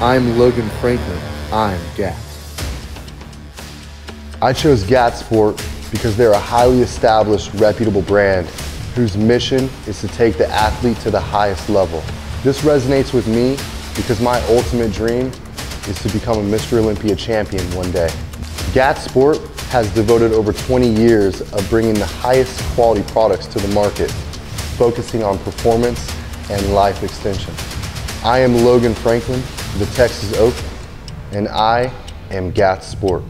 I'm Logan Franklin. I'm GAT. I chose GAT Sport because they're a highly established, reputable brand whose mission is to take the athlete to the highest level. This resonates with me because my ultimate dream is to become a Mr. Olympia champion one day. GAT Sport has devoted over 20 years of bringing the highest quality products to the market, focusing on performance and life extension. I am Logan Franklin, the Texas Oak, and I am GAT Sport.